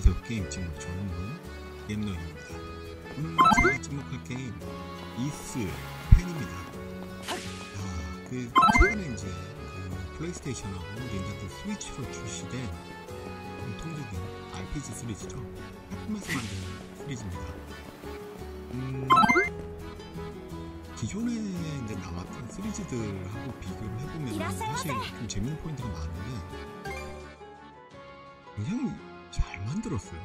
안녕하세요 게임 찍목 전문 게임너입니다. 오늘 제가 찍목할 게임 이스 펜입니다. 아, 그 최근에 이제 그 플레이스테이션하고 닌텐도 스위치로 출시된 공통적인 RPG 시리즈죠. 캡콤에서 만든 시리즈입니다. 음, 기존에 이제 나왔던 시리즈들하고 비교를 해보면 사실 좀 재밌는 포인트가 많은데 굉장히 들었어요.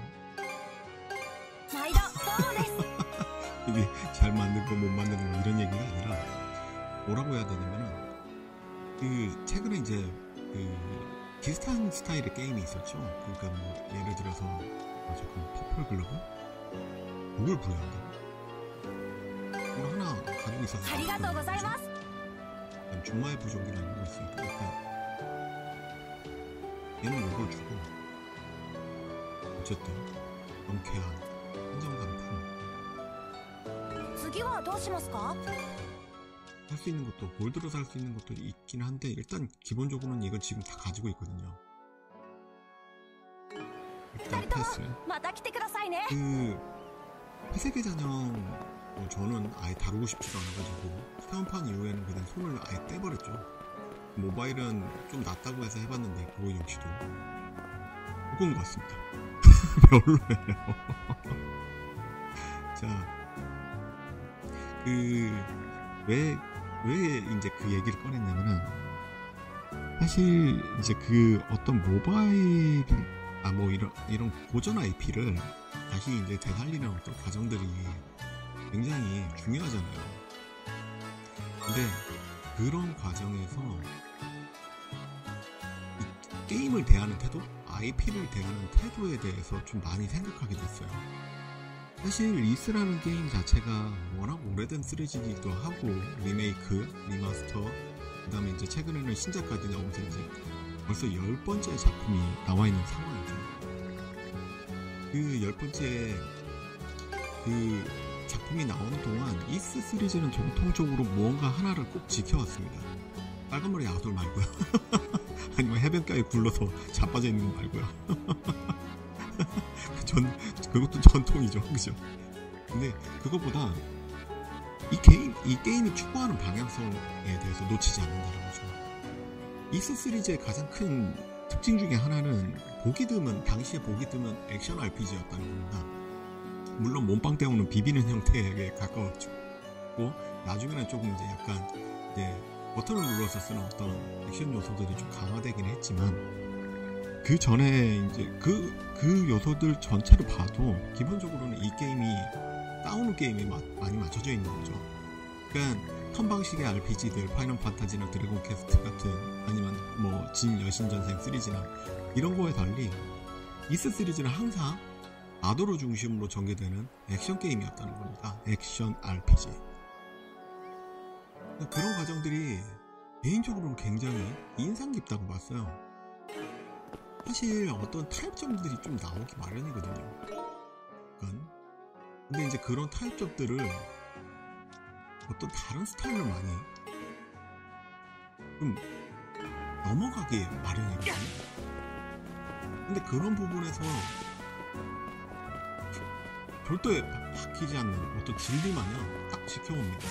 이게 잘 만들고 못 만든 거 이런 얘기가 아니라 뭐라고 해야 되냐면은 그 최근에 이제 그 비슷한 스타일의 게임이 있었죠. 그러니까 뭐 예를 들어서 아 잠깐 그 피플 글러브 누굴 부여한다? 뭐 하나 가지고 있었어요. ありがとう 주마의 부족이라는 거 있으니까 일단 얘는 이걸 주고 어쨌든 명쾌한 한정상품 次はどうしますか 살 수 있는 것도 골드로 살 수 있는 것도 있긴 한데 일단 기본적으로는 이거 지금 다 가지고 있거든요. 二 일단 人とも 패스. また来てくださいね 그 회색의 잔영 뭐 저는 아예 다루고 싶지도 않아가지고 체험판 이후에는 그냥 손을 아예 떼버렸죠. 모바일은 좀 낫다고 해서 해봤는데 그거 역시도 그건 것 같습니다. 별로예요. 자, 그 왜, 왜 이제 그 얘기를 꺼냈냐면은, 사실 이제 그 어떤 모바일, 아, 뭐 이런, 이런 고전 IP를 다시 이제 되살리는 어떤 과정들이 굉장히 중요하잖아요. 근데 그런 과정에서 이 게임을 대하는 태도? IP를 대하는 태도에 대해서 좀 많이 생각하게 됐어요. 사실 이스라는 게임 자체가 워낙 오래된 시리즈이기도 하고 리메이크, 리마스터, 그 다음에 이제 최근에는 신작까지 나오면서 이제 벌써 열 번째 작품이 나와 있는 상황이죠. 그 열 번째 그 작품이 나오는 동안 이스 시리즈는 정통적으로 무언가 하나를 꼭 지켜왔습니다. 빨간머리 아돌 말고요. 아니면 해변가에 굴러서 자빠져 있는 거 말고요. 전 그것도 전통이죠, 그죠? 근데 그것보다 이 게임 이 게임이 추구하는 방향성에 대해서 놓치지 않는다는 거죠. 이스 시리즈의 가장 큰 특징 중에 하나는 보기 드문 당시에 보기 드문 액션 RPG였다는 겁니다. 물론 몸빵 때우는 비비는 형태에 가까웠죠. 고 나중에는 조금 이제 약간 이제 버튼을 눌러서 쓰는 어떤 액션 요소들이 좀 강화되긴 했지만 그 전에 이제 그, 그 요소들 전체를 봐도 기본적으로는 이 게임이 싸우는 게임에 마, 많이 맞춰져 있는 거죠. 그러니까 턴 방식의 RPG들, 파이널 판타지나 드래곤 퀘스트 같은 아니면 뭐 진 여신 전생 시리즈나 이런 거에 달리 이스 시리즈는 항상 아돌 중심으로 전개되는 액션 게임이었다는 겁니다. 액션 RPG. 그런 과정들이 개인적으로는 굉장히 인상 깊다고 봤어요. 사실 어떤 타협점들이 좀 나오기 마련이거든요. 그러니까 근데 이제 그런 타협점들을 어떤 다른 스타일로 많이 좀 넘어가기 마련이거든요. 근데 그런 부분에서 별도에 바뀌지 않는 어떤 진리 마냥 딱 지켜옵니다.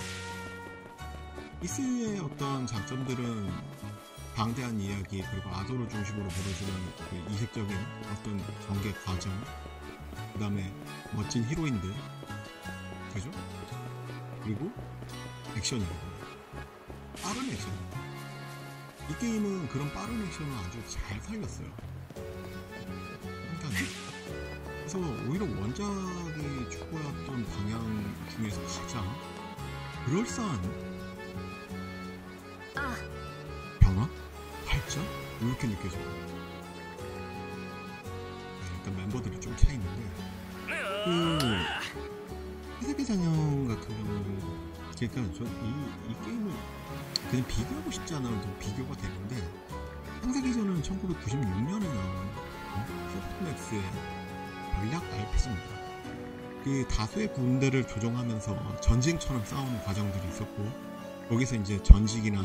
이스의 어떤 장점들은 방대한 이야기 그리고 아도를 중심으로 벌어지는 그 이색적인 어떤 전개 과정 그 다음에 멋진 히로인들 그죠? 그리고 액션이거든요 빠른 액션입니다 이 게임은 그런 빠른 액션을 아주 잘 살렸어요. 상당히 그래서 오히려 원작이 추구했던 방향 중에서 가장 그럴싸한 발전? 이렇게 느껴져요. 네, 일단 멤버들이 좀 차 있는데 그 해석의 잔영 같은 경우는 그러니까 전이 이 게임을 그냥 비교하고 싶지 않아도 비교가 되는데 상세기전은 1996년에 나온 어? 소프트맥스의 전략 RPG입니다. 그 다수의 군대를 조정하면서 전쟁처럼 싸우는 과정들이 있었고 거기서 이제 전직이나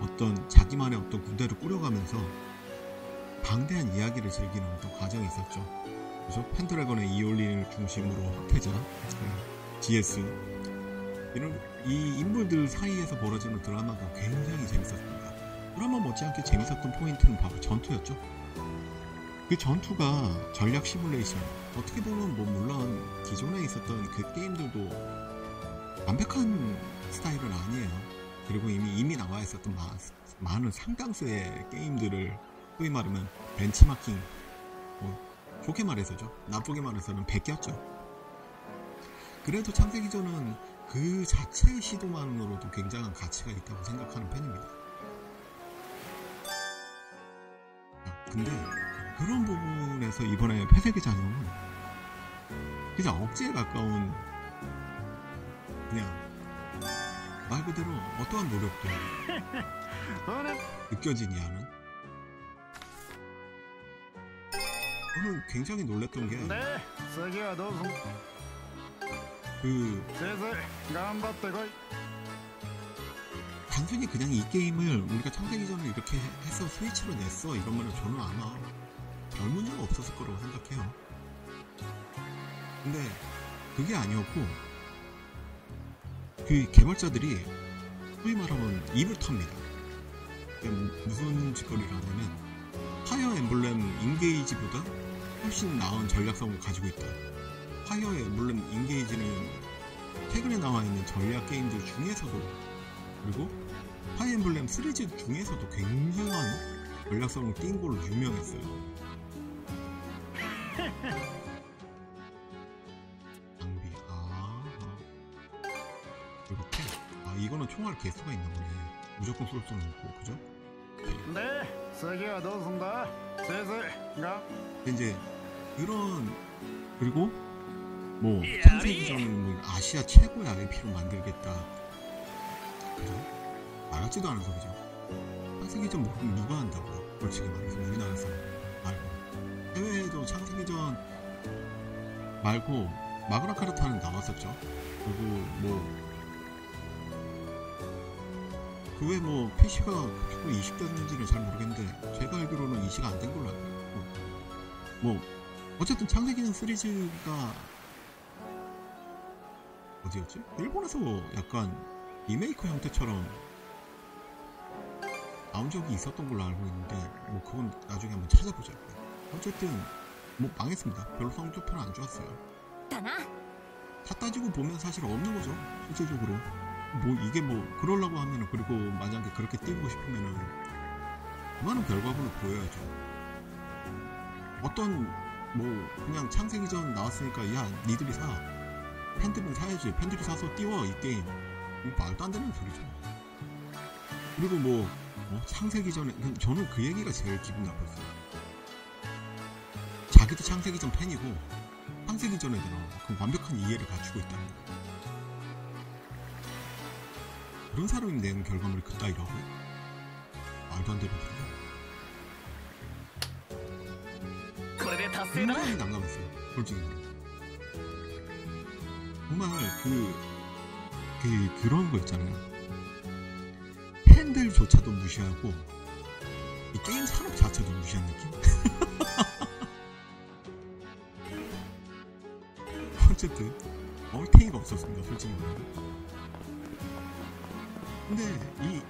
어떤 자기만의 어떤 군대를 꾸려가면서 방대한 이야기를 즐기는 어떤 과정이 있었죠. 그죠? 펜드래곤의 이올린을 중심으로 흑태자, 그 GS 이런 이 인물들 사이에서 벌어지는 드라마가 굉장히 재밌었습니다. 드라마 못지않게 재밌었던 포인트는 바로 전투였죠. 그 전투가 전략 시뮬레이션 어떻게 보면 뭐 물론 기존에 있었던 그 게임들도 완벽한 스타일은 아니에요. 그리고 이미 이미 나와 있었던 마, 많은 상당수의 게임들을 소위 말하면 벤치마킹 뭐 좋게 말해서죠. 나쁘게 말해서는 베꼈죠. 그래도 창세기전은 그 자체의 시도만으로도 굉장한 가치가 있다고 생각하는 편입니다. 아, 근데 그런 부분에서 이번에 폐쇄기 잔영은 그냥 억지에 가까운 그냥 말 그대로 어떠한 노력도 느껴지니 하는 저는 굉장히 놀랬던 게 그, 단순히 그냥 이 게임을 우리가 창세기 전에 이렇게 해서 스위치로 냈어. 이런 말은 저는 아마 별 문제가 없었을 거라고 생각해요. 근데 그게 아니었고 그 개발자들이 소위 말하면 입을. 그게 무슨 짓거리를 하냐면 파이어 엠블렘 인게이지보다 훨씬 나은 전략성을 가지고 있다. 파이어 엠블렘 인게이지는 최근에 나와 있는 전략 게임들 중에서도 그리고 파이어 엠블렘 시리즈 중에서도 굉장한 전략성을 띈 걸로 유명했어요. 총알 개수가 있는 거네 무조건 쏠 수는 없고, 그죠? 네, 세계가 넣었습니다. 세세가. 이제 이런 그리고 뭐 예, 창세기전은 아시아 최고의 IP로 만들겠다. 그죠? 말하지도 않은 소리죠. 창세기전 뭐 누가 한다고요? 솔직히 말해서 우리나라에서 말고 해외에도 창세기전 말고 마그라카르타는 나왔었죠. 그리고 뭐 그외 뭐 PC가 20대였는지는 잘 모르겠는데 제가 알기로는 이시가 안된 걸로 알고 있고 뭐 어쨌든 창세기는 시리즈가 어디였지? 일본에서 약간 리메이크 형태처럼 나온 적이 있었던 걸로 알고 있는데 뭐 그건 나중에 한번 찾아보자고요. 어쨌든 뭐 망했습니다. 별로 성적표는 안 좋았어요. 다 따지고 보면 사실 없는 거죠. 실제적으로 뭐 이게 뭐 그러려고 하면은 그리고 만약에 그렇게 뛰고 싶으면은 그만한 결과물을 보여야죠. 어떤 뭐 그냥 창세기 전 나왔으니까 야 니들이 사 팬들은 사야지 팬들이 사서 띄워 이 게임 이거 말도 안 되는 소리죠. 그리고 뭐 어, 창세기 전에 저는 그 얘기가 제일 기분 나빴어요. 자기도 창세기 전 팬이고 창세기 전에 들어 그 완벽한 이해를 갖추고 있다는 거. 그런 사람이 낸 결과물이 그따위라고요? 말도 안 되는 일이야. 굉장히 난감했어요. 솔직히 말하면. 정말 그, 그 그런 거 있잖아요. 팬들조차도 무시하고 이 게임 산업 자체도 무시한 느낌? 어쨌든 엉탱이가 없었습니다. 솔직히 말하면. 근데 이,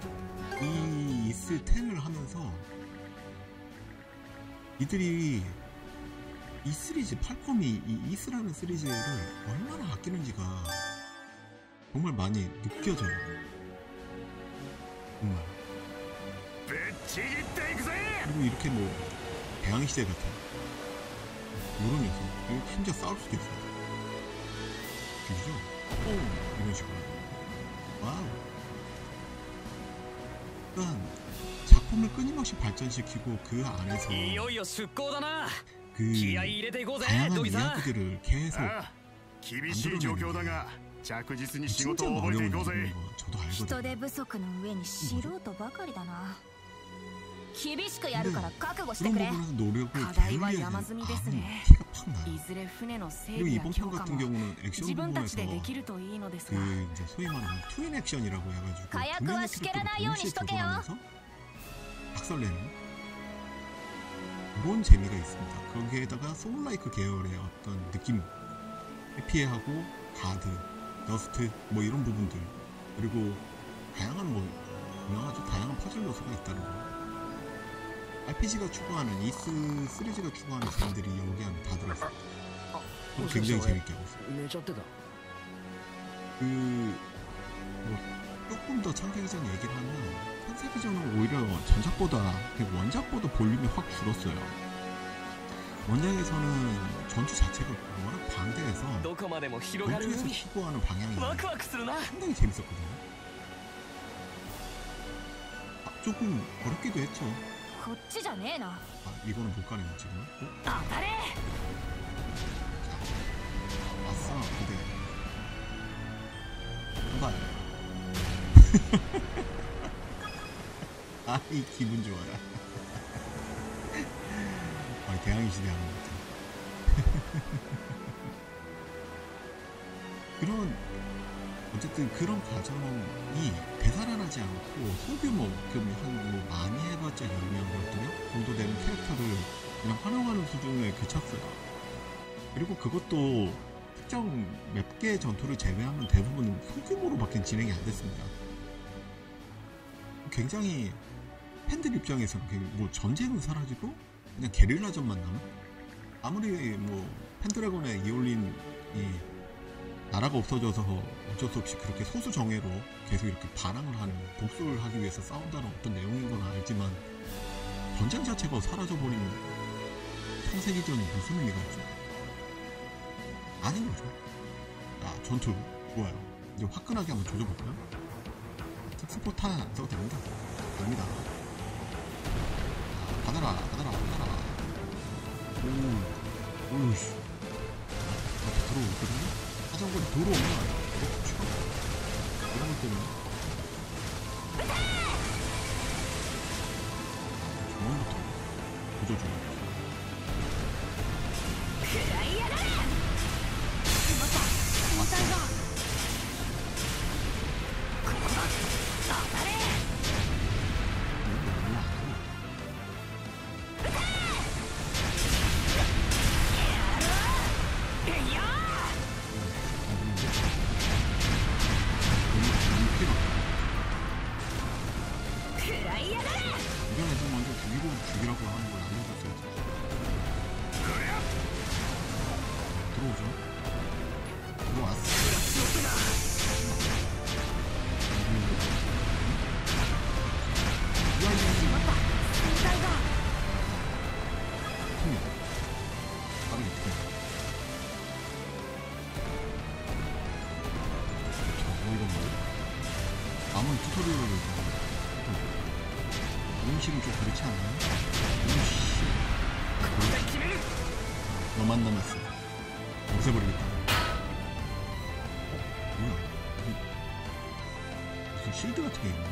이 이스템을 하면서 이들이 이 시리즈 팔콤이 이 이스라는 시리즈를 얼마나 아끼는지가 정말 많이 느껴져요. 정말. 그리고 이렇게 뭐 대항시대 같은 모르면서 이거 혼자 싸울 수도 있어요. 들리죠? 어, 이런 식으로. 끊임없이 발전시키고 그 안에서 いよいよ出航だな 그 気合い入れていこうぜ 다양한 ドギさん 이야기들을 계속 ああ厳しい状況だが着実に仕事 진짜 を覚えて 어려운 いこうぜ 일인 거 저도 人 알거든요. 手不足の上に素人ばかりだな厳しくやるから覚悟して 그런 くれ 부분에서 노력을 課題は 게을리하지 山積みですね 않으면 티가 팍 나요. いずれ船の整 그리고 備や 이번 強 편 化 같은 も 경우는 액션 自分たち 부분에서 でできるといいのですが 그 이제 소위 말하는 투인 액션이라고 박설레는 그런 재미가 있습니다. 거기에다가 소울라이크 계열의 어떤 느낌 해피하고 가드, 너스트 뭐 이런 부분들 그리고 다양한 뭐 그냥 아주 다양한 퍼즐 요소가 있다는 거. RPG가 추구하는 이스 시리즈가 추구하는 재미들이 여기 안에 다 들어있습니다. 그럼 굉장히 재밌게 하고 있어요. 그뭐 조금 더 창세기장 얘기를 하면 한세기전은 오히려 전작보다 원작보다 볼륨이 확 줄었어요. 원작에서는 전투 자체가 워낙 방대해서 원투에서 희고하는 방향이 상당히 재밌었거든요. 아, 조금 어렵기도 했죠. 아, 이거는 못 가네요 지금. 어? 아싸 고대. 한 발. 아이, 기분 좋아요. 아, 대항이 시대 하는 것 같아. 그런, 어쨌든 그런 과정이 되살아나지 않고 소규모, 그뭐 많이 해봤자 10명 정도 되는 캐릭터를 그냥 활용하는 수준에 그쳤어요. 그리고 그것도 특정 몇 개의 전투를 제외하면 대부분 소규모로밖에 진행이 안 됐습니다. 굉장히 팬들 입장에서는 그냥 뭐 전쟁은 사라지고 그냥 게릴라전만 남은 아무리 뭐 팬드래곤에 이올린 이 나라가 없어져서 어쩔 수 없이 그렇게 소수 정예로 계속 이렇게 반항을 하는 복수를 하기 위해서 싸운다는 어떤 내용인 건 알지만 전쟁 자체가 사라져버린 창세기전이 무슨 의미가 있죠? 아닌 거죠. 아, 전투 좋아요. 이제 화끈하게 한번 조져볼까요? 안 써도 됩니다. 갑니다. 아, 받아라, 받아라, 받아라. 오, 오우씨. 앞에 들어오거든요? 사정거리 들어오면 이렇게 추가. 이런 것 때문에. 저번부터 조져줘요. 실드 같은 게 있네?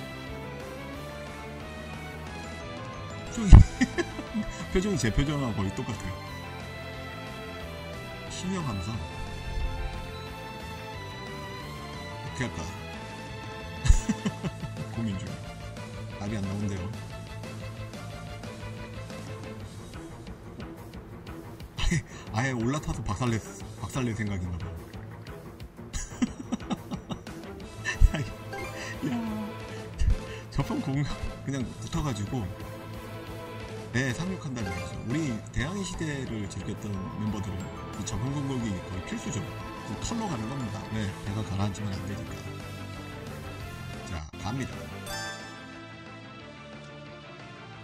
표정이, 표정이 제 표정하고 거의 똑같아요. 신형 함성. 어떻게 할까? 고민 중. 답이 안 나온대요. 아예 올라타서 박살낼, 박살낼 생각인가 봐. 공각 그냥 붙어가지고, 네, 상륙한다는 거죠. 우리 대항해 시대를 즐겼던 멤버들은 이 저편 공격이 거의 필수죠. 그 털러 가는 겁니다. 네, 배가 가라앉으면 안 되니까. 자, 갑니다.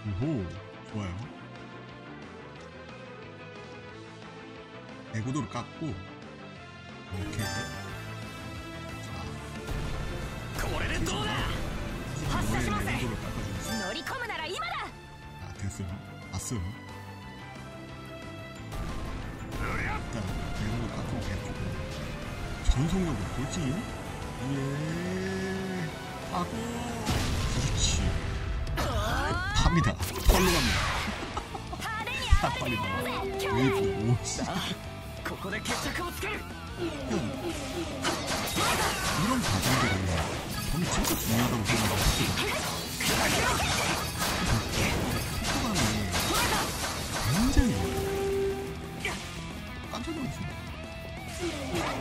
오호, 좋아요. 내구도를 깎고, 이렇게. 봤어요. 봤어요. 일단 대문을 깎고 개고 전속력을 볼지 예 하고 그렇지 합니다. 털로 갑니다. 아, 빨리 나와. 웨이브 오씨. 이런 과정들이 저는 진짜 중요하다고 생각합니다.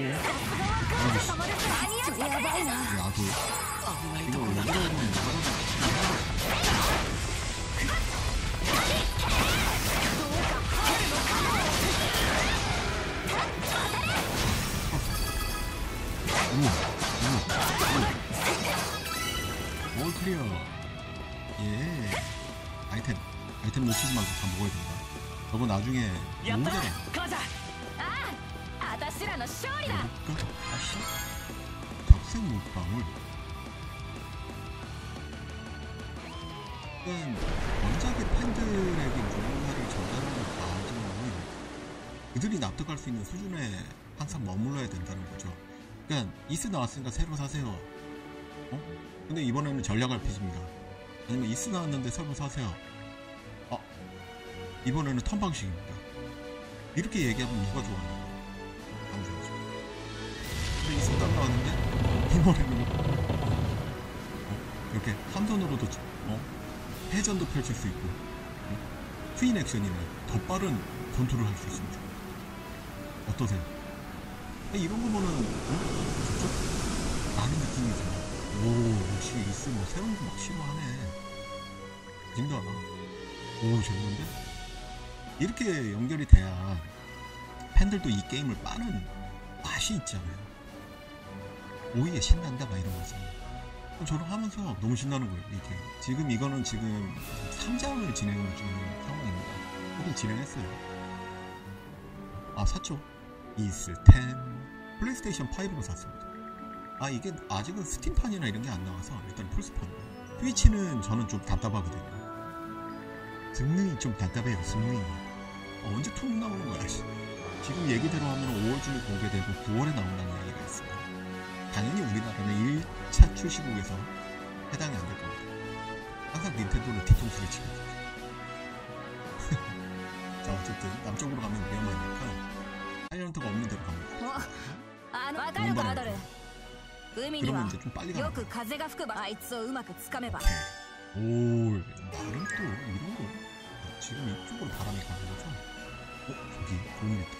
네. 나도 이거 남자는 올 클리어 예 아이템 아이템 놓치지 말고 다 먹어야 된다 저거 나중에 뭔데 の勝利だ 그러니까 아씨 적색 물방울 일단 원작의 팬들에게 문화를 전달하는 과정은 그들이 납득할 수 있는 수준에 항상 머물러야 된다는 거죠 그러니까 이스 나왔으니까 새로 사세요 어? 근데 이번에는 전략 RPG입니다 아니면 이스 나왔는데 새로 사세요 어? 이번에는 턴 방식입니다 이렇게 얘기하면 누가 좋아하냐 안 좋아하죠 나왔는데 이번에는 어, 이렇게 한 손으로도 저- 어? 회전도 펼칠 수 있고 어? twin 액션이나 더 빠른 컨트롤 할수 있습니다 어떠세요? 근데 이런 거 보면 어? 좋죠? 라는 느낌이죠 오 역시 이스 뭐 새로운 거 막 싫어하네 진다 오 재밌는데? 이렇게 연결이 돼야 팬들도 이 게임을 빠는 맛이 있잖아요. 오이에 신난다 막 이런 거 있잖아요. 그럼 저랑 하면서 너무 신나는 거예요, 이게. 지금 이거는 지금 3장을 진행 중인 상황입니다. 저도 진행했어요. 아, 샀죠. 이스 10. 플레이스테이션 5로 샀습니다. 아, 이게 아직은 스팀판이나 이런 게 안 나와서 일단 플스판이에요. 스위치는 저는 좀 답답하거든요. 성능이 좀 답답해요, 성능이. 어, 언제 two 나오는 거야, 씨. 지금 얘기대로 하면 5월 중에 공개되고 9월에 나온다는 얘기가 있습니다. 당연히 우리나라는 1차 출시국에서 해당이 안 될 겁니다. 항상 닌텐도는 뒤통수를 치고 있어요. 자 어쨌든 남쪽으로 가면 위험하니까 하이런트가 없는 데로 갑니다. 어? 그러면 이제 좀 빨리 가는 거야. 네. 오, 나름 또 이런 거. 지금 이쪽으로 바람이 가는 거죠? 어, 저기, 그런 게 있다.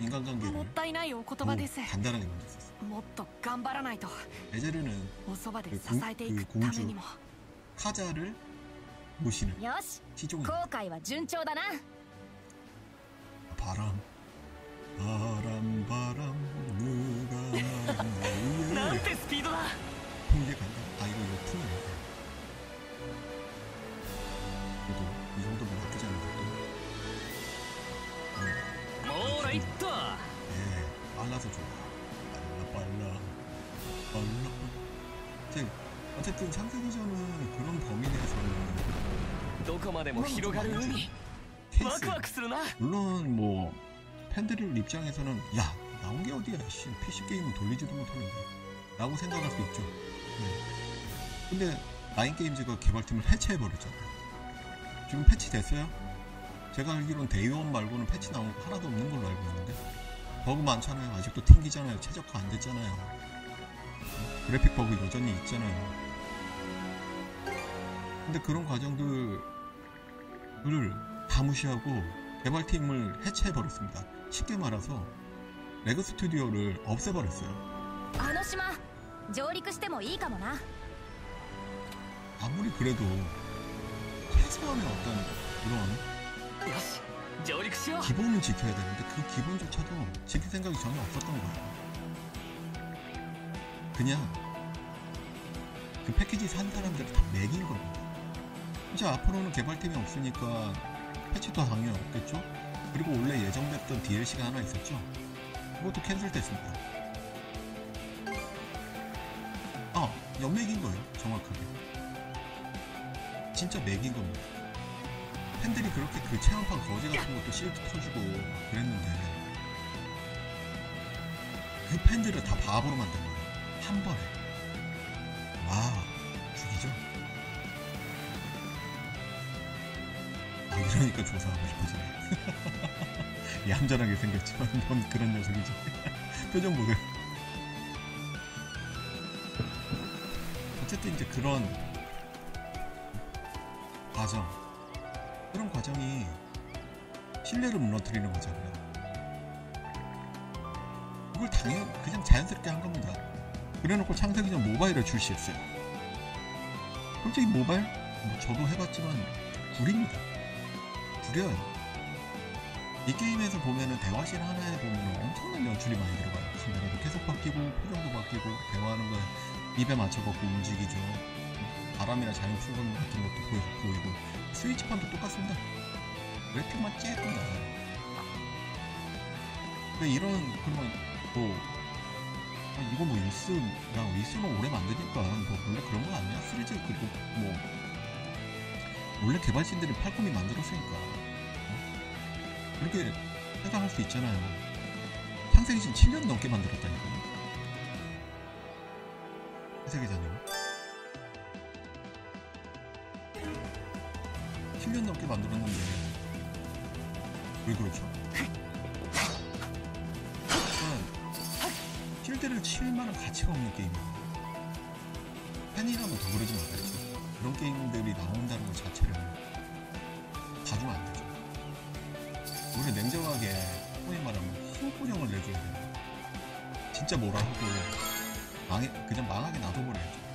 も 인간관계를 ったいないお言 뭐 葉です 간단하게 만들었어. もっと頑張らないと 에제르는 おそばでえ支えていくためにも 카자를 모시는 よし 시종이 後悔は順調だな 바람 바람 바람 누가 なん 나를 てスピードだ 풍게 간다 아 이거 이거 풍이네 빨라서 좋아 빨라 빨라 빨라 제 어쨌든 상세기전은 그런 범위 내에서는 どこまでも広がる海ワ 케이스 クワクするな 물론 뭐 팬들 입장에서는 야 나온 게 어디야 씨 PC 게임은 돌리지도 못하는데 라고 생각할 수 있죠 네. 근데 라인 게임즈가 개발팀을 해체해 버렸잖아요 지금 패치 됐어요? 제가 알기로는 데이원 말고는 패치 나온 거 하나도 없는 걸로 알고 있는데 버그 많잖아요. 아직도 튕기잖아요. 최적화 안 됐잖아요. 그래픽 버그 여전히 있잖아요. 근데 그런 과정들을 다 무시하고 개발팀을 해체해버렸습니다. 쉽게 말해서 레그 스튜디오를 없애버렸어요. 아무리 그래도 최소한의 어떤 그런 기본은 지켜야 되는데 그 기본조차도 지킬 생각이 전혀 없었던 거예요. 그냥 그 패키지 산 사람들 다 매긴 겁니다. 이제 앞으로는 개발팀이 없으니까 패치도 당연히 없겠죠? 그리고 원래 예정됐던 DLC가 하나 있었죠? 그것도 캔슬됐습니다. 아, 연맥인 거예요, 정확하게. 진짜 맥인 겁니다. 팬들이 그렇게 그 체험판 거지 같은 것도 실드 터주고 막 그랬는데 그 팬들을 다 바보로 만든 거예요. 한 번에. 와, 죽이죠? 아, 이러니까 조사하고 싶어지네. 얌전하게 생겼지만 넌 그런 녀석이지. 표정 보세요. 어쨌든 이제 그런 과정 그런 과정이 신뢰를 무너뜨리는 거잖아요. 그걸 당연 그냥 자연스럽게 한 겁니다. 그래놓고 창세기 전 모바일을 출시했어요. 솔직히 모바일 뭐 저도 해봤지만 구립니다. 구려요. 이 게임에서 보면은 대화실 하나에 보면은 엄청난 연출이 많이 들어가요. 카메라도 계속 바뀌고 표정도 바뀌고 대화하는 거 입에 맞춰 갖고 움직이죠. 바람이나 자연 풍경 같은 것도 보이고 스위치판도 똑같습니다. 그래픽만 조금 나아요. 근데 이런 그러면 뭐 아, 이거 뭐 일스랑 일스는 오래 만드니까 뭐 원래 그런 거 아니야? 시리즈 그리고 뭐 원래 개발진들이 팔콤이 만들었으니까 어? 그렇게 생각할 수 있잖아요. 창세기신 7년 넘게 만들었다니까요. 세계잖아 10년 넘게 만들었는데 왜 그렇죠? 일단 필드를 칠 만한 가치가 없는 게임이에요. 팬이라면 더 그러지 말아야지. 그런 게임들이 나온다는 것 자체를 봐주면 안 되죠. 우리 냉정하게 소위 말하면 후분형을 내줘야 돼요. 진짜 뭐라 하고 망해, 그냥 망하게 놔둬버려야죠.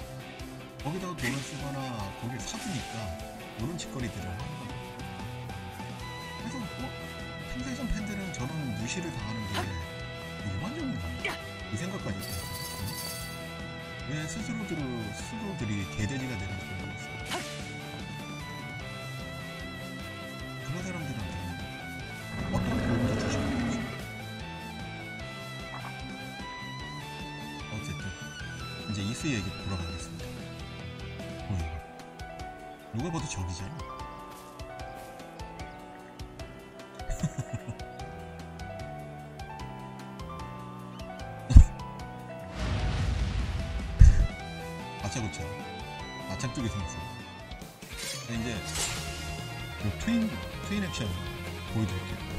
거기다가 돈을 쓰거나 거기를 사주니까 이런 짓거리들을 하는 거예요. 그래서 뭐 평생전 팬들은 저런 무시를 당하는 게 일반적인가 이 생각까지 들어요. 왜 스스로들, 스스로들이 개돼지가 되는지 모르겠어요. 그런 사람들한테 어떤 도움도 주시는 거죠. 어쨌든 이제 이스 얘기 돌아가겠습니다. 누가 봐도 적이잖아. 아차 그쵸 아차 생겼어요. 자, 이제 그 트윈 트윈 액션 보여드릴게요.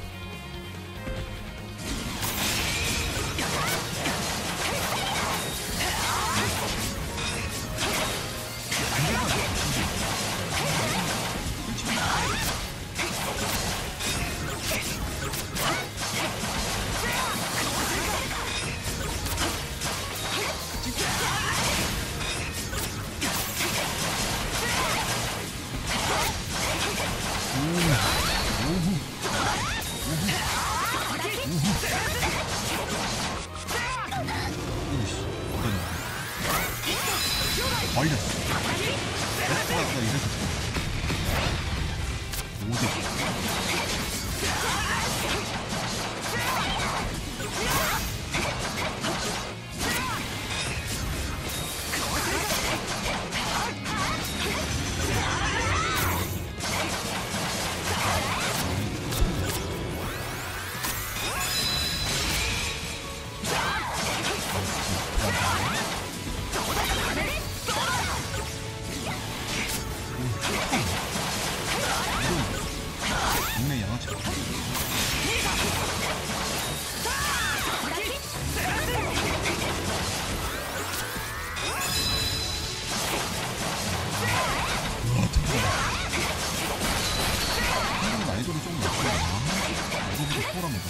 포럼이죠.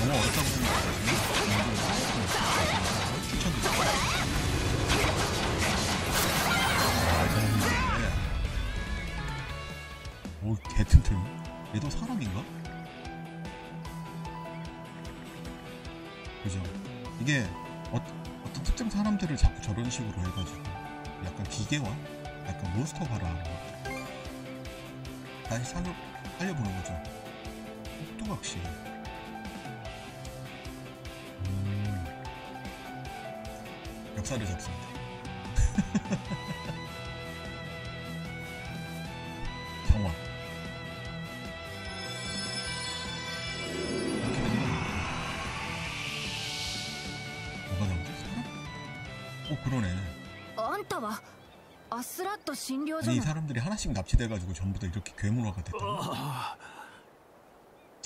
너무 어렵다고 생각하거든요. 추천드립니다. 오, 개 튼튼. 얘도 사람인가? 그죠? 이게 어, 떤 특정 사람들을 자꾸 저런 식으로 해가지고 약간 기계화? 약간 몬스터화를 하는 것 같아요. 다시 살려보는 거죠. 뚝뚝학시 음, 역사를 적습니다 경화 이렇게 되면 뭐가 나오지? 사람? 어 그러네 あんたはアスラット診療所 아니 이 の 사람들이 하나씩 납치돼가지고 전부 다 이렇게 괴물화가 됐다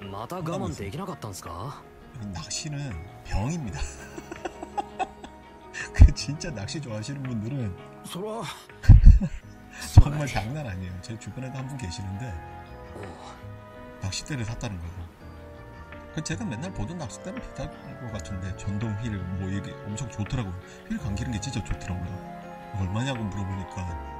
마다 가만 내기나 갔단스까? 낚시는 병입니다. 그 진짜 낚시 좋아하시는 분들은 서로 정말 장난 아니에요. 제 주변에도 한 분 계시는데 어. 낚싯대를 샀다는 거고. 그 제가 맨날 보던 낚싯대는 비싼 것 같은데 전동 휠 뭐 이게 엄청 좋더라고요. 휠 감기는 게 진짜 좋더라고요. 얼마냐고 물어보니까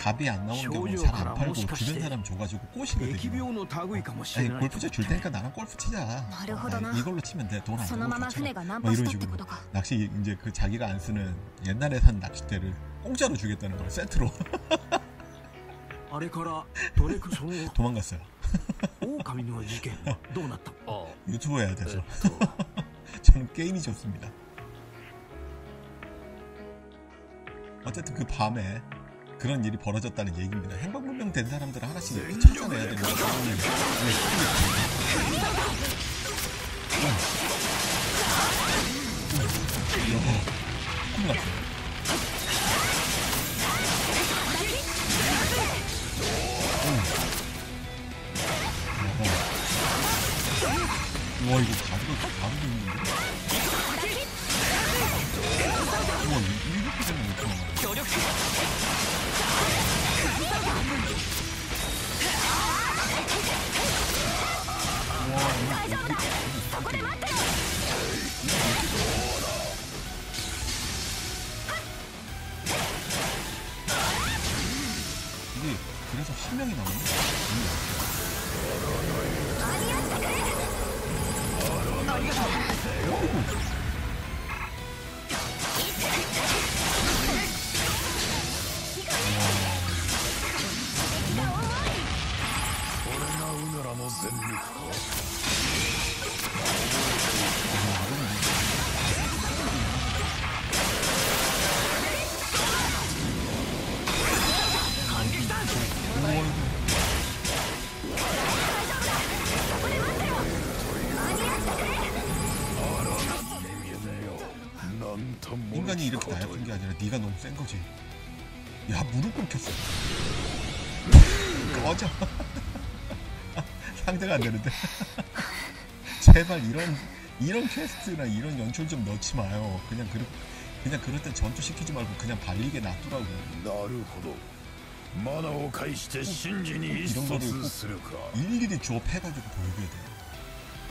값이 안 나오는 경우 잘안 팔고 주변 사람 줘가지고 꼬시거든요. 아니 골프채 줄 테니까 나랑 골프 치자. 아니, 이걸로 치면 돼. 돈안 주고 뭐 이런 식으로 낚시 이제 그 자기가 안 쓰는 옛날에 산 낚싯대를 공짜로 주겠다는 걸 세트로. 도망갔어요. 어. 어. 네, 유튜브 해야 되죠. 저는 게임이 좋습니다. 어쨌든 그 밤에 그런 일이 벌어졌다는 얘기입니다. 행방불명 된 사람들은 하나씩 이렇게 찾아내야 되는 거예요. 큰일 났어요. 와 이거 가루가 가루도 있는데? 이- 이렇게 되면 어떡하나 協力 이게 그래서 한 명이 나오는 센 거지. 야 무릎 꿇혔어. 꺼져. 상대가 안 되는데. 제발 이런 이런 퀘스트나 이런 연출 좀 넣지 마요. 그냥 그렇 그냥 그럴 땐 전투 시키지 말고 그냥 발리게 놔두라고. なるほどマナを介して真珠に一突するか 일일이 조업해가지고 보여줘야 돼.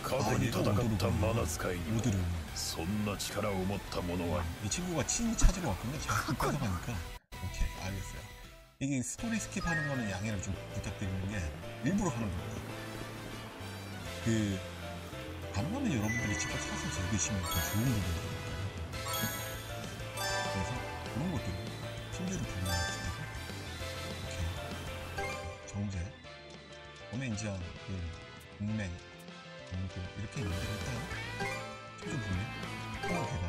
過去に戦ったマナ使いにも 오드를 そんな力を持った者は 이 친구가 친히 찾으러 왔군요. 자꾸 뺏어가니까. 오케이, 알겠어요. 이게 스토리 스킵하는 거는 양해를 좀 부탁드리는 게 일부러 하는 겁니다. 그 가능하면 여러분들이 직접 사서 즐기시면 더 좋은 부분이거든요. 그래서 그런 것들 신주를 불러주다가 이렇게 정제, 범의 인지한 그 동맹, 연구 이렇게 연결할까요? 좀 보네. 한번 개방.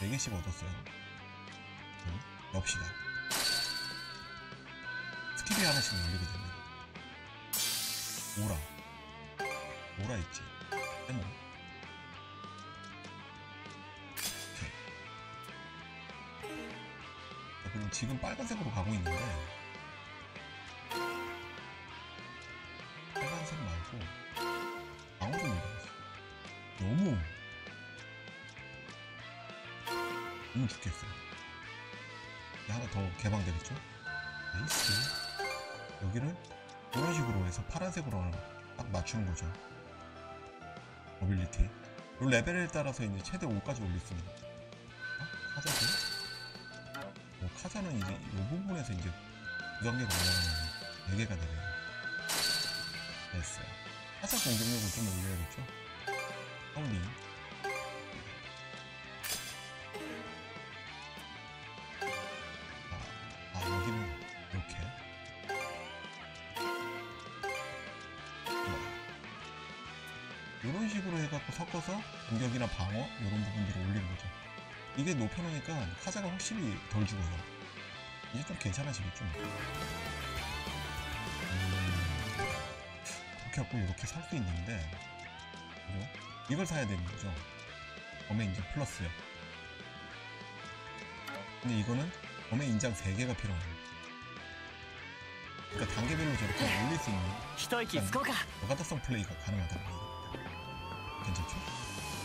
4개씩 얻었어요. 응? 럽시다. 스킬이 하나씩 열리게 됩니다. 오라. 오라 있지. 해모. 오케이. 자, 그리고 지금 빨간색으로 가고 있는데 빨간색 말고 방어 좀 올려야지. 너무 너무 죽겠어요. 이제 하나 더 개방되겠죠? 에이스 여기를 이런 식으로 해서 파란색으로 딱 맞추는 거죠. 모빌리티. 이 레벨에 따라서 이제 최대 5까지 올릴 수 있는. 어? 카자도? 어, 카자는 이제 이 부분에서 이제 2단계가 올라가면 4개가 되네요. 카자 공격력을 좀 올려야겠죠? 파울링. 아, 아 여기는 이렇게. 이런 식으로 해갖고 섞어서 공격이나 방어 이런 부분들을 올리는 거죠. 이게 높여놓으니까 카자가 확실히 덜 죽어요. 이제 좀 괜찮아지겠죠. 이렇게 갖고 이렇게 살 수 있는데 그죠? 이걸 사야 되는 거죠. 범행인장 플러스요. 근데 이거는 범행 인장 3개가 필요합니다 그러니까 단계별로 저렇게 네. 올릴 수 있는 여가타성 플레이가 가능하다는 거예요. 괜찮죠?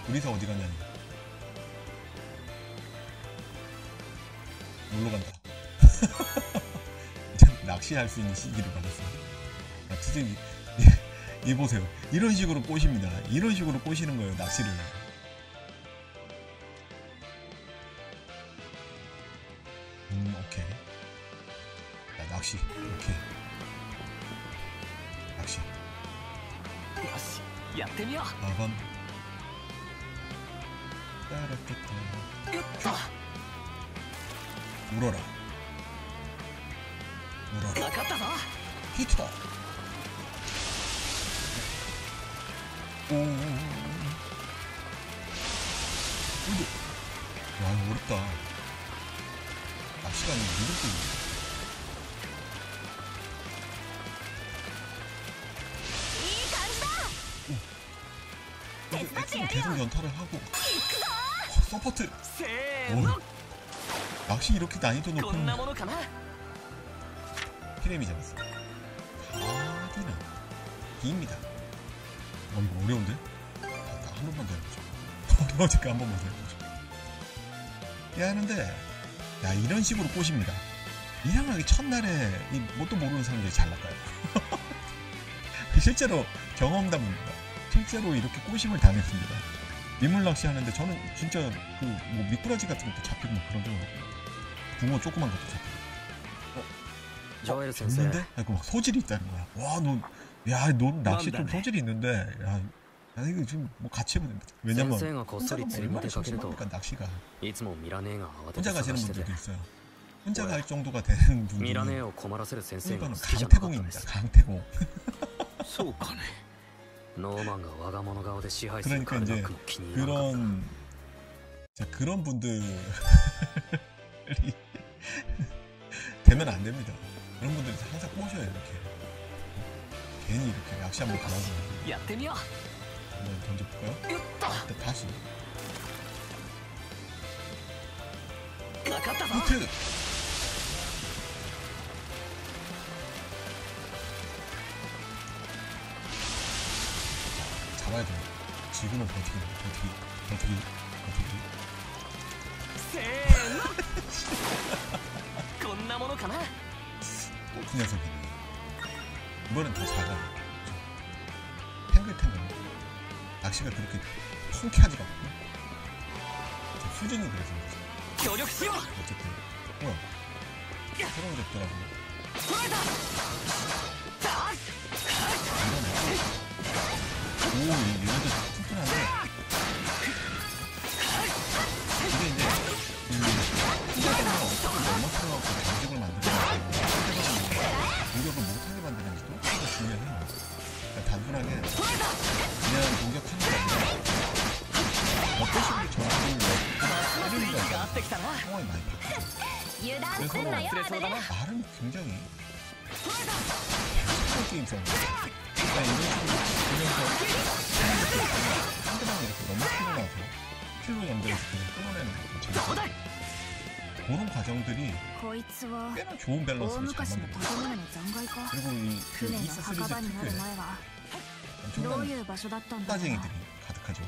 둘이서 어디 갔냐니? 놀러 간다. 낚시할 수 있는 시기를 받았어요 지금 이 보세요. 이런 식으로 꼬십니다. 이런 식으로 꼬시는 거예요, 낚시를. 음, 오케이. 야, 낚시. 오케이. 낚시. 마감. 따라따따. 울어라 울어라 히터. 근데 와 어렵다. 낚시가는 무슨 게임이야 액션 계속 연타를 하고. 어, 서포트! 오. 낚시 이렇게 난이도 높은 피레미 잡았어 다디나 아, D입니다. 어, 이거 어려운데? 아, 한 번만 더 해보죠. 어려우니까 한 번만 더 해보죠. 야, 하는데, 야, 이런 식으로 꼬십니다. 이상하게 첫날에 이 뭣도 모르는 사람들이 잘 나가요. 실제로 경험담입니다. 실제로 이렇게 꼬심을 당했습니다. 민물낚시 하는데 저는 진짜 그 뭐 미꾸라지 같은 것도 잡히고 뭐 그런 적은 없고 붕어 조그만 것도 잡히고 어? 어? 됐는데? 아, 그 근데? 소질이 있다는 거야. 와, 너 야, 넌 낚시 좀 소질이 있는데, 야, 야 이거 지금 뭐 같이 해면 됩니다. 왜냐면 뭐 얼마나 힘듭니까 낚시가. 혼자 가시는 분들도 있어요. 혼자 갈 정도가 되는 분들은 일반은 강태공입니다. 강태공. 그러니까 이제 그런 자, 그런 분들이 되면 안 됩니다. 그런 분들이 항상 꼬셔요 이렇게. 괜히 이렇게 낚시 한번 가라고 やってみよ 한번 던져볼까요? うよっと 일단 다시. 分かったぞ 히트! 잡아야 돼. 지금은 버티기, 버티기, 버티기, 버티기. せーのこんなものかな 그 녀석이네. 이번엔 더 작아. 탱글탱글. 낚시가 그렇게 통쾌하지가 않고. 수준이 그래서 그렇지. 어쨌든. 뭐야. 새로운 적더라고. 오, 얘, 얘네들 튼튼하네. 됐나요? 아, 그래서 나 네. 말은 굉장히 네. 네, 그런 과정들이 꽤나 좋은 밸런스를 잘 만들어요. 그리고 이, 그 이스 시리즈 특유의 엄청난 따쟁이들이 가득하죠.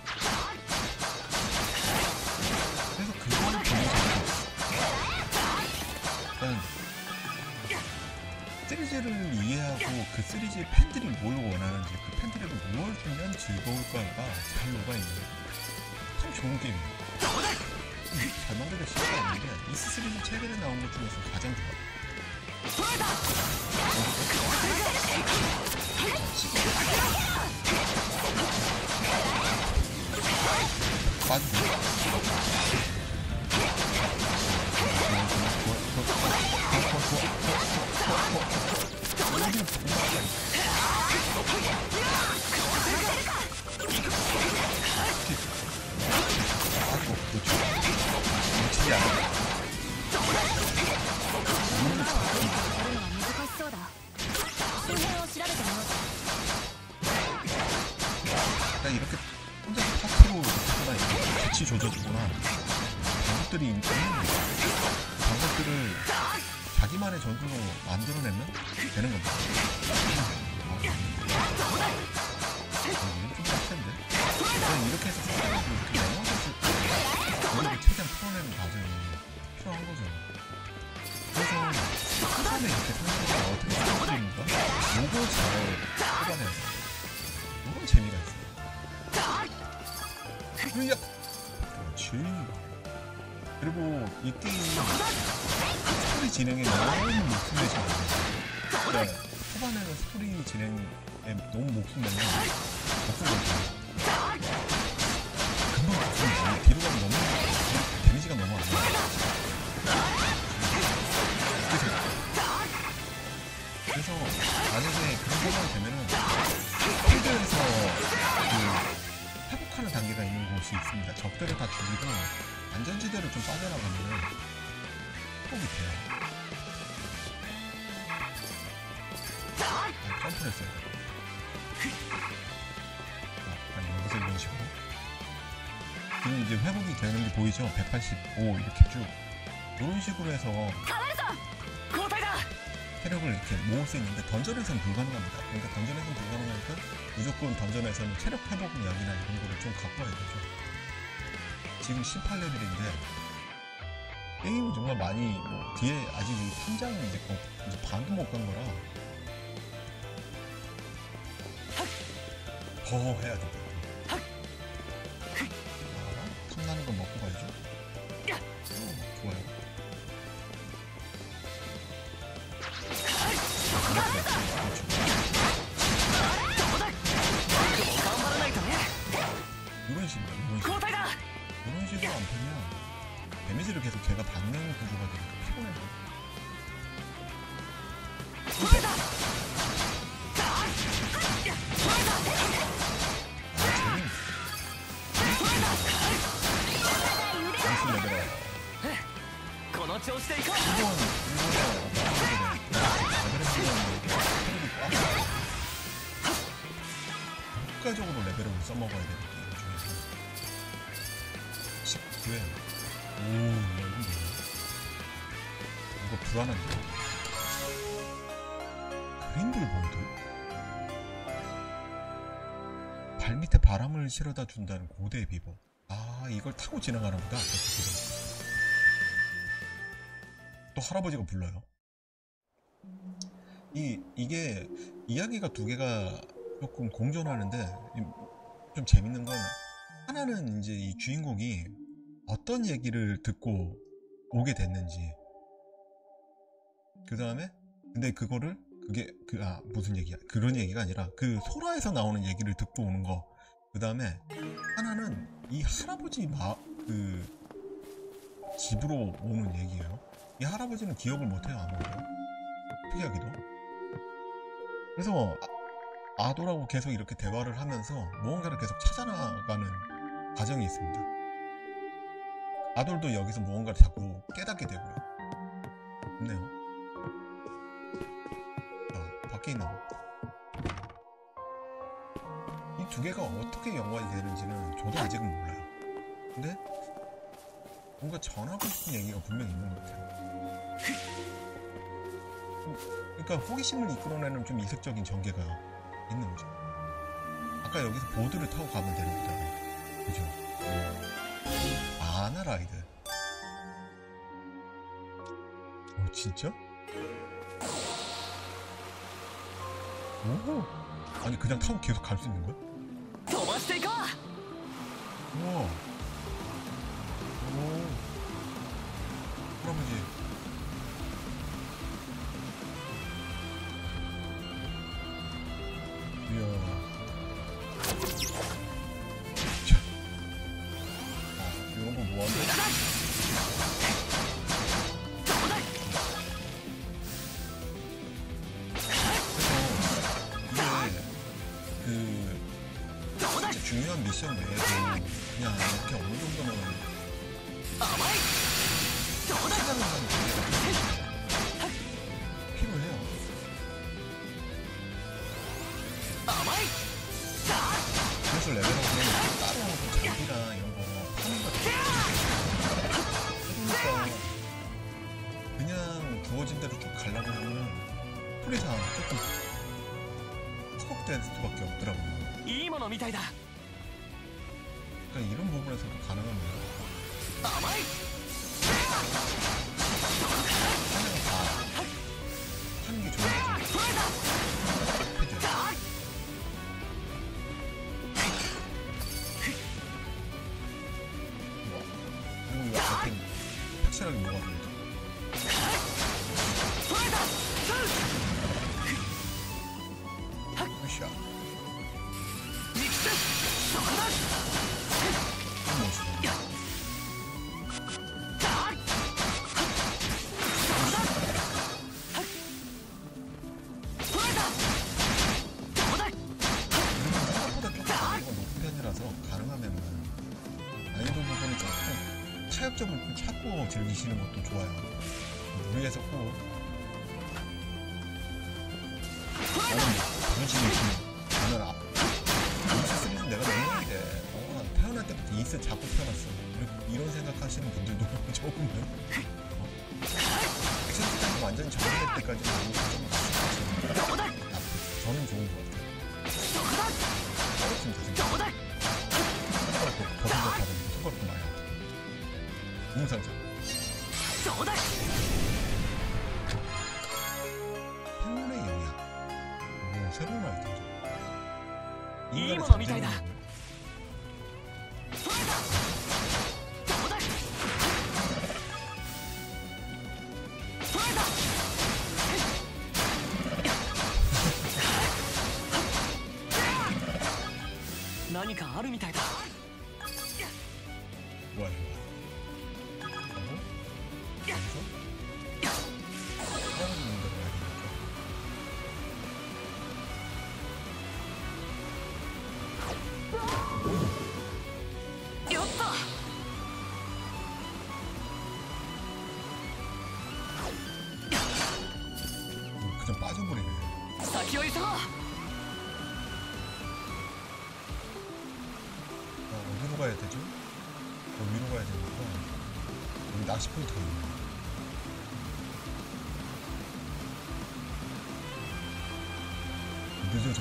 3D를 이해하고 그 3G 팬들이 뭘 원하는지 그 팬들에게 뭘 주면 즐거울까가 잘 녹아있는 참 좋은 게임이에요 잘 만들기 쉽지 않은데 이 3G 최근에 나온 것 중에서 가장 좋아요 빠지네 くっ! 보이죠? 185 이렇게 쭉 이런 식으로 해서 체력을 이렇게 모을 수 있는데 던전에서는 불가능합니다. 그러니까 던전에서는 불가능하니까 무조건 던전에서는 체력 회복약이나 이런 거를 좀 갖고 와야 되죠. 지금 18레벨인데 게임은 정말 많이 뭐 뒤에 아직 판장 이제 거, 이제 반도 못 간 거라 더 해야 돼. 좋아요. 이런 식으로 이런 식으로 안 되면 데미지를 계속 제가 받는 구조가 되니까 피곤해요. この調子でいこう 일본 일본에 국가적으로 레벨을 써먹어야 되는 게임 중에서 19회 오 이거 뭐야 이거 불안한데 그린들볼드 발밑에 바람을 실어다 준다는 고대 비버 아 이걸 타고 지나가나 보다 저쪽으로. 또 할아버지가 불러요. 이 이게 이야기가 두 개가 조금 공존하는데 이- 좀 재밌는 건 하나는 이제 이 주인공이 어떤 얘기를 듣고 오게 됐는지 그 다음에 근데 그거를 그게 그 아 무슨 얘기야 그런 얘기가 아니라 그 소라에서 나오는 얘기를 듣고 오는 거 그 다음에 하나는 이 할아버지 마 그 집으로 오는 얘기예요. 이 할아버지는 기억을 못해요 아무도 특이하게도 그래서 아, 아도라고 계속 이렇게 대화를 하면서 무언가를 계속 찾아나가는 과정이 있습니다 아돌도 여기서 무언가를 자꾸 깨닫게 되고요. 좋네요. 자, 밖에 있는 이 두 개가 어떻게 연관이 되는지는 저도 아직은 몰라요. 근데 뭔가 전하고 싶은 얘기가 분명히 있는 것 같아요. 그러니까 호기심을 이끌어내는 좀 이색적인 전개가 있는 거죠. 아까 여기서 보드를 타고 가면 되는 거잖아요. 그죠? 아나 라이드. 어, 진짜? 오! 아니, 그냥 타고 계속 갈 수 있는 거야? 우와. 오. 할아버지. 진짜 중요한 미션 외에도 그냥 이렇게 어느 정도는 시간을 하는 게 필요해요. 그래서 레벨업을 따로 뭐 장비랑 이런 거 파는 거 그러니까 그냥 부어진 대로 쭉 가려고 하면 프리상 조금 헉헉될 수밖에 없더라고요. いいものみたいだ 그러니까 이런 부분에서도 가능하면 甘い 하나가 다 하는 게 좋은 거죠. 패드. 뭐, 그리고 이 앞에 확실하게 보이죠? 즐기시는 것도 좋아요. 무리해서 꼭 당신이 지금 나는 아, 이스 시리즈 내가 넘는데 어, 난 태어날 때부터 이스 잡고 태어났어. 이런 생각하시는 분들도 조금은 先を急ごう 아, 어디로 가야 되죠? 어, 위로 가야 되니까. 여기 낚시 포인트가 있네. 늦어져,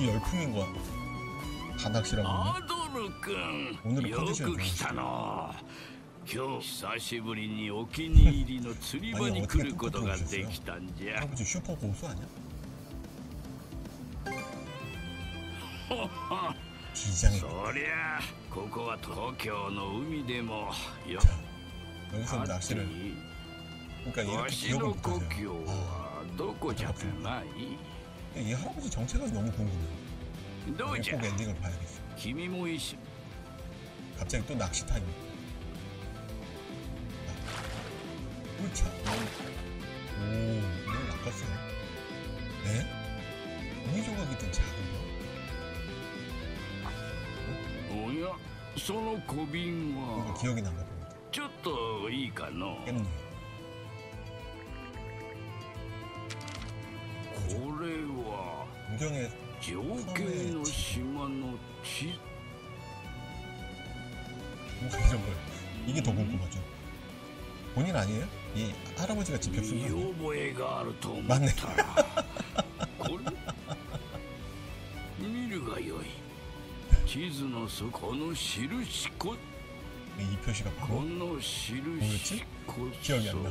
아, 낚시 열풍인 거야 가낚시라고 하네 アドル君 오늘은 よ 컨디션이 く 좋으시 来たな今日久しぶりにお気に入りの釣り場に来ることができたんじゃ 할아버지 슈퍼 고수 아니야? 비장의 そりゃここは東京の海でもよ 여기서 かって 낚시를 いい 그러니까 わ 이렇게 し 기억을 の故 못하세요 郷 아, はどこじゃったない 이 할아버지 정체가 너무 궁금해 どうじゃ 꼭 엔딩을 봐야겠어 君も一緒 갑자기 또 낚시 타임 그렇죠 오 이걸 낚았어요 네? 우리 조각이 든 작은 거 おやその小瓶 이거 は 기억이 난가 봅니다 ちょっといいかの 깻잎 こ れは 우경의 情景の島の地 뭔가 이런 걸 이게 더 궁금하죠 본인 아니에요? 이 할아버지가 직접 쓴 見 거 아니에요? 覚えがあると思っ 맞네 たらこれ見るがよい地図の底の印こ 이 표시가 こ 바로 の印こ 기억이안 나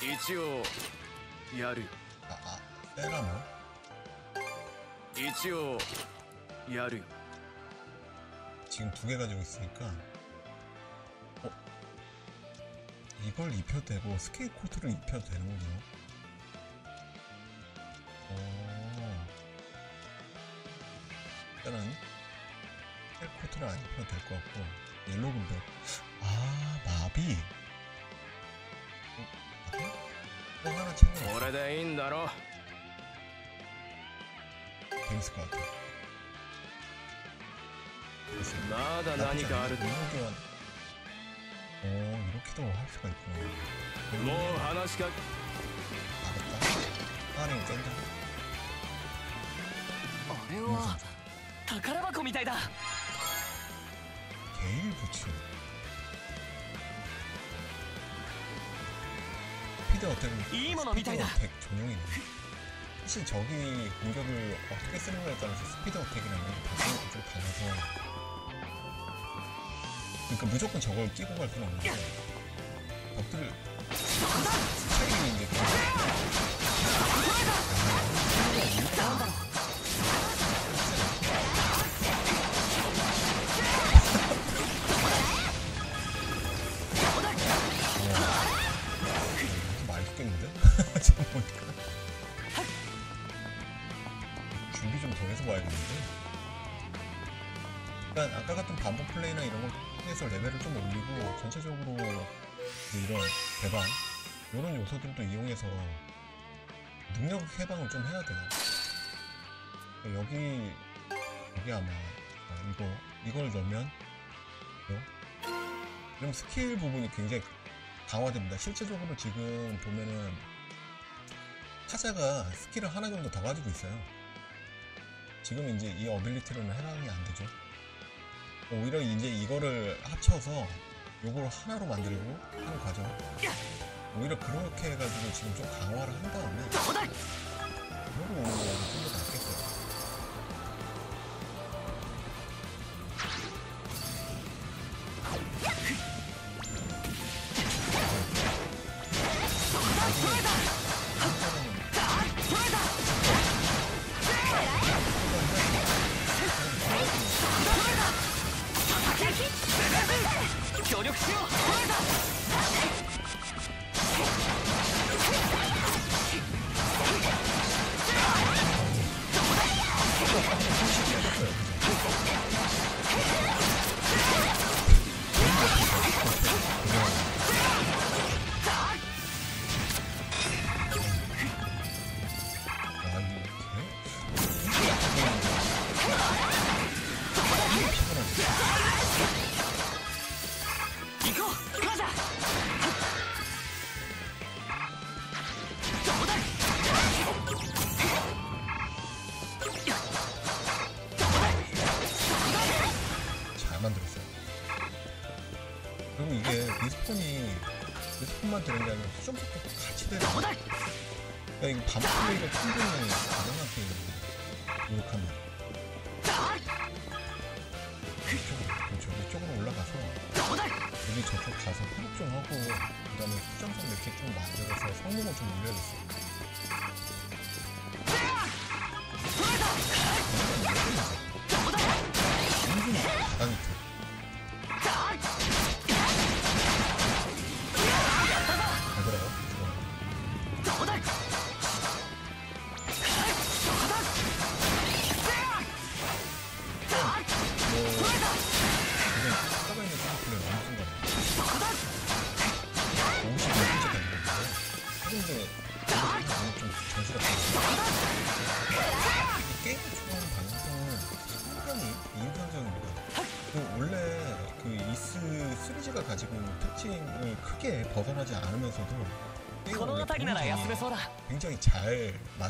一応やるよ 아, 아, 세라모. 一応やるよ 지금 두 개 가지고 있으니까. 어? 이걸 입혀도 되고, 스케이트 코트를 입혀도 되는 거구나. 어. 일단은, 스케이트 코트를 안 입혀도 될 것 같고, 옐로우 근데, 아, 마비. あちょこれでいいんだろ。テニスコートまだ何かあるお色気とおくなもう話かあれは宝箱みたいだ。警部長 근데 어떻게 스피드어택 전용이네 사실 저기 공격을 어떻게 쓰는 거에 따라서 스피드어택이라면 다시 그쪽으로 가면서 그러니까 무조건 저걸 끼고 갈 수는 없는데 벽들을 차이는 아, 이제 더 해서 봐야겠는데 일단 아까 같은 반복 플레이나 이런 걸 통해서 레벨을 좀 올리고 전체적으로 이제 이런 개방 이런 요소들도 이용해서 능력 해방을 좀 해야 돼요 그러니까 여기 여기 아마 어, 이거 이걸 넣으면 요? 그럼 스킬 부분이 굉장히 강화됩니다. 실제적으로 지금 보면은 타자가 스킬을 하나 정도 더 가지고 있어요. 지금 이제 이 ability로는 해당이 안 되죠. 오히려 이제 이거를 합쳐서 요걸 하나로 만들고 하는 과정. 오히려 그렇게 해가지고 지금 좀 강화를 한 다음에 그거로 오는 좀더 플레이가 충분히 가능한 게임이에요. 노력하면. 이쪽으로, 그렇죠. 이쪽으로 올라가서 여기 저쪽 가서 회복 좀 하고 그 다음에 수정선 몇 개 좀 만들어서 성능을 좀 올려야겠어요.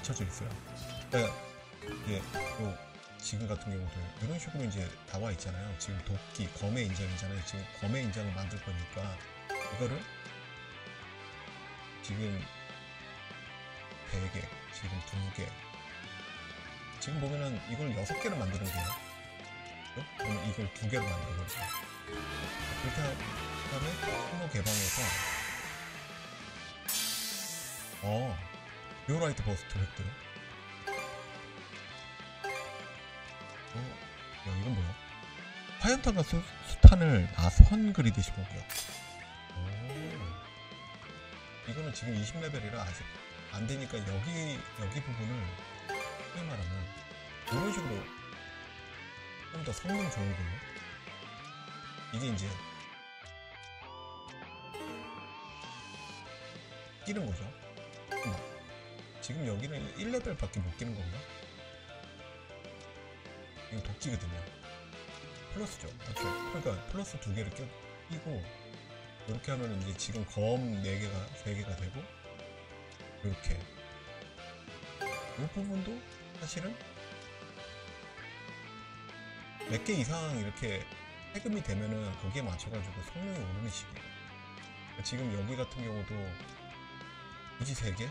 잘 맞춰져 있어요. 그러니까 이게 뭐 지금 같은 경우도 이런 식으로 이제 나와 있잖아요. 지금 도끼, 검의 인장이잖아요. 지금 검의 인장을 만들 거니까 이거를 지금 3개, 지금 2개. 지금 보면은 이걸 6개를 만드는 거예요. 어? 그러면 이걸 2개로 만드는 거죠. 그렇게 한 다음에 통로 개방해서 어, 뮤라이트 burst 획득. 어, 야, 이건 뭐야? 화염탄과 수, 수탄을 나선 시목이요. 오. 이거는 지금 20레벨이라 아직 안 되니까 여기, 여기 부분을, 소위 말하면, 이런 식으로 좀 더 성능 좋은 걸로. 이게 이제, 끼는 거죠. 음. 지금 여기는 1레벨밖에 못 끼는 건가? 이거 도끼거든요. 플러스죠. 맞죠? 그러니까 플러스 두 개를 껴, 끼고 이렇게 하면 이제 지금 검 4개가 3개가 되고 이렇게 이 부분도 사실은 몇 개 이상 이렇게 해금이 되면은 거기에 맞춰가지고 성능이 오르는 식이에요. 지금 여기 같은 경우도 굳이 3개?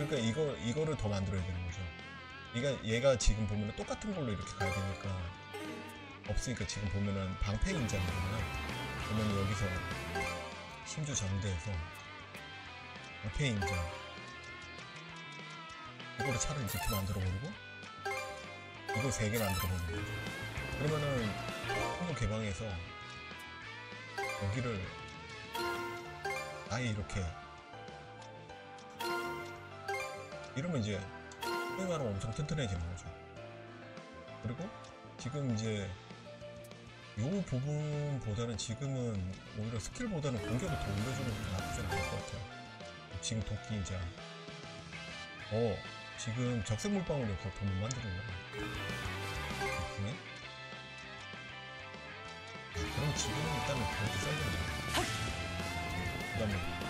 그러니까 이거, 이거를 더 만들어야 되는 거죠. 얘가, 얘가 지금 보면은 똑같은 걸로 이렇게 가야 되니까 없으니까 지금 보면은 방패 인장이잖아요. 그러면 여기서 심주 정대해서 방패 인장 이거를 차라리 이렇게 만들어 버리고 이거 3개 만들어 버리는. 그러면은 통로 개방해서 여기를 아예 이렇게 이러면 이제 소위 말하면 엄청 튼튼해지는 거죠. 그리고 지금 이제 요 부분보다는 지금은 오히려 스킬보다는 공격을 더 올려주는 게 나쁘지 않을 것 같아요. 지금 도끼 이제 어 지금 적색 없어 더못 만드는 거야. 그렇네? 아, 그럼 지금은 일단은 그렇게 써야겠네. 그 다음에?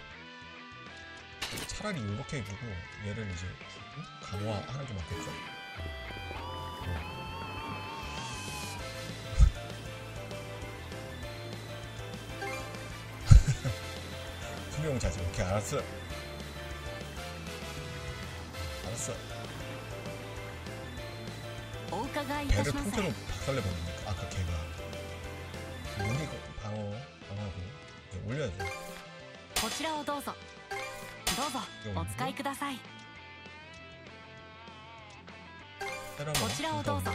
차라리 이렇게 해주고 얘를 이제 응? 강화하는 게 맞겠죠? 투명 자지 오케이 알았어 알았어 お伺いいた 배를 します 통째로 박살내버리니까 아까 걔가 우리 방어 방어하고 이제 올려야죠 こちらをどうぞ どうぞお使いください 테라마 こちらをどうぞ 일단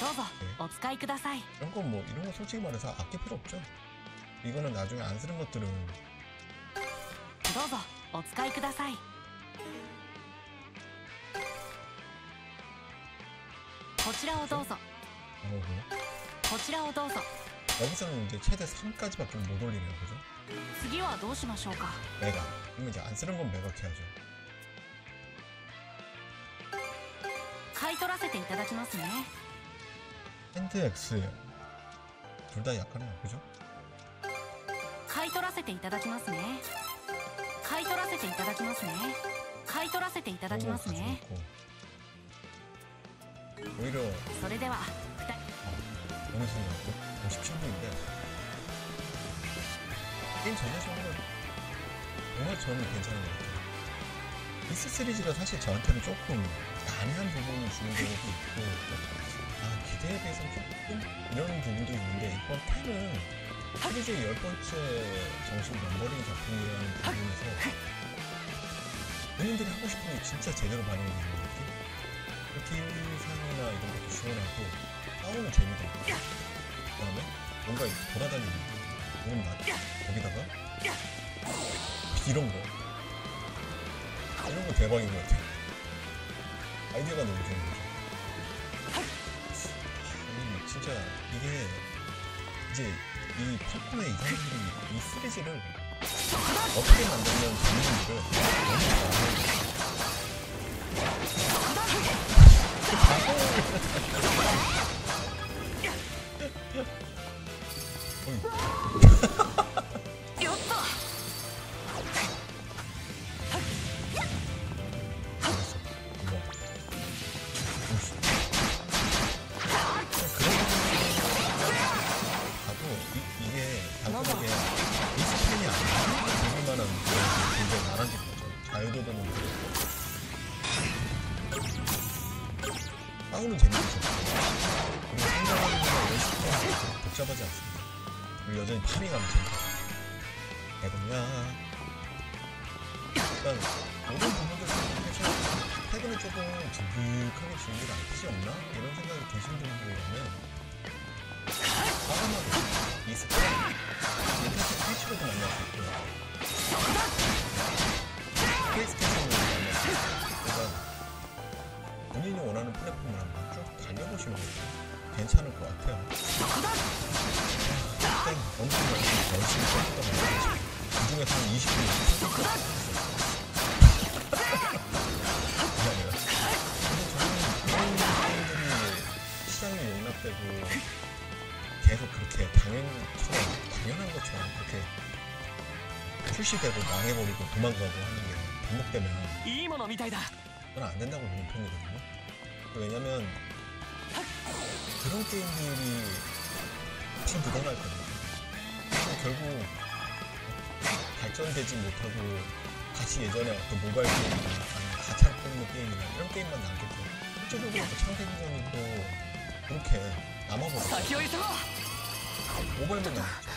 どうぞお使いください 이런 건 뭐 이런 거 솔직히 말해서 아낄 필요 없죠 이거는 나중에 안 쓰는 것들은 どうぞお使いくださいこちらをどうぞ 방어고 こちらをどうぞ 여기서는 이제 최대 3까지밖에 못 올리네요 그죠? 次はどうしましょうか 메가 그러면 이제 안 쓰는 건 메가 캐야죠 買い取らせていただきますね 핸드 X 둘 다 약하네요 그죠? 買い取らせていただきますね買い取らせていただきますね買い取らせていただき 그런 ま 거 すね 가지고 있고 오히려 それでは 어느 순간 또 57분인데 게임 전체적으로 정말 저는 괜찮은 것 같아요 미스 시리즈가 사실 저한테는 조금 난해한 부분을 주는 경우도 있고 아 기대에 비해서는 조금 이런 부분도 있는데 이번 10은 시리즈의 열 번째 정식 넘버링 작품이라는 부분에서 본인들이 하고 싶은 게 진짜 제대로 반영이 되는 느낌? 기상이나 이런 것도 시원하고 싸우는 재미도 있고 그 다음에 뭔가 이렇게 돌아다니는 그런 맛 거기다가? 이런 거. 이런 거 대박인 것 같아요 아이디어가 너무 좋은 거죠 아니 진짜 이게 이제 이 팝콘의 이 사람들이 이 시리즈를 어떻게 만들면 재밌는지를 너무 잘하는 알았어. 당연한 것처럼 그렇게 출시되고 망해버리고 도망가고 하는 게 반복되면 그건 안 된다고 보는 편이거든요. 왜냐면 그런 게임들이 지금 묻어날 거예요. 결국 발전되지 못하고 다시 예전에 어떤 모바일 게임이나 가창 뽑는 게임이나 이런 게임만 남겠고 실제적으로 그 창세기전도 그렇게 남아버려요. 모바일만 남았죠.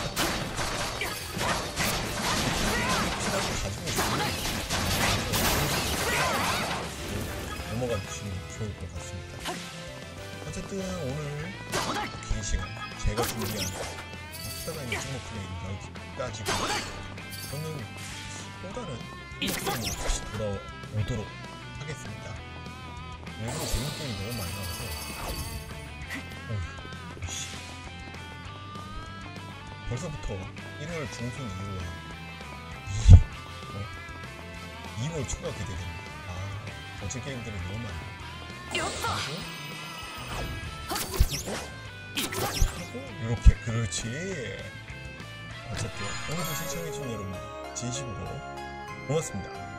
넘어가 주시면 좋을 것 같습니다. 어쨌든 오늘 긴 시간 제가 준비한 스타가 있는 주목 플레이는 여기까지고 저는 또 다른 게임으로 다시 돌아오도록 하겠습니다. 일부러 재밌는 게임이 너무 많이 나와서 어휴, 씨. 벌써부터 1월 중순 이후에 이, 어, 2월 초가 기대됩니다. 아, 어제 게임들이 너무 하고, 이렇게, 그렇지. 어쨌든, 오늘도 시청해주신 여러분, 진심으로 고맙습니다.